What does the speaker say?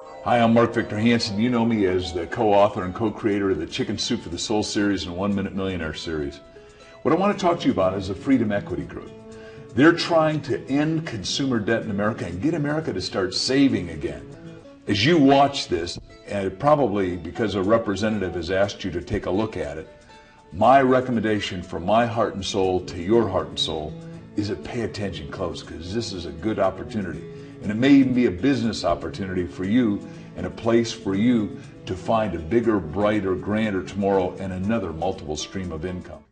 Hi, I'm Mark Victor Hansen. You know me as the co-author and co-creator of the Chicken Soup for the Soul series and One Minute Millionaire series. What I want to talk to you about is the Freedom Equity Group. They're trying to end consumer debt in America and get America to start saving again. As you watch this, and probably because a representative has asked you to take a look at it, my recommendation from my heart and soul to your heart and soul is to pay attention close because this is a good opportunity. And it may even be a business opportunity for you and a place for you to find a bigger, brighter, grander tomorrow and another multiple stream of income.